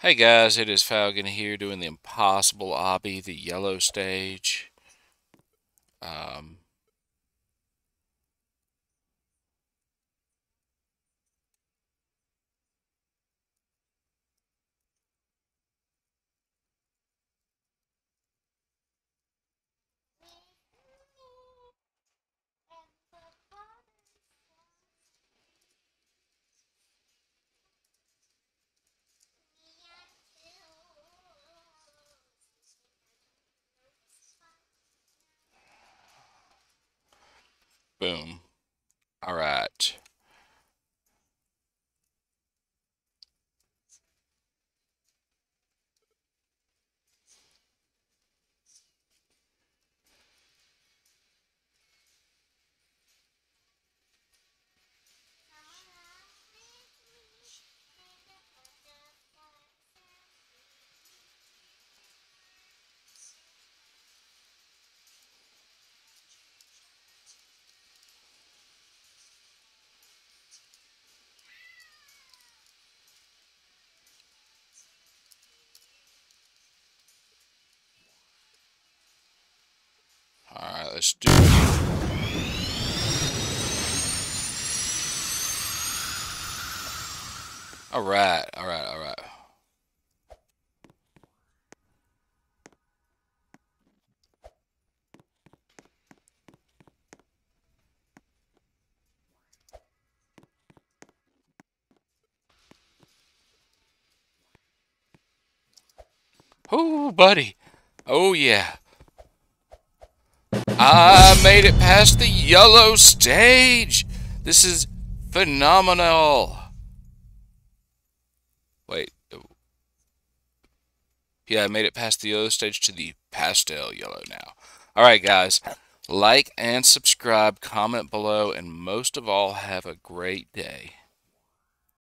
Hey guys, it is Faugaun here doing the Impossible Obby, the yellow stage. Um, boom. All right. Let's do it. All right, all right, all right. Oh, buddy. Oh, yeah. I made it past the yellow stage. This is phenomenal. Wait. Yeah, I made it past the yellow stage to the pastel yellow now. All right, guys. Like and subscribe, comment below, and most of all, have a great day.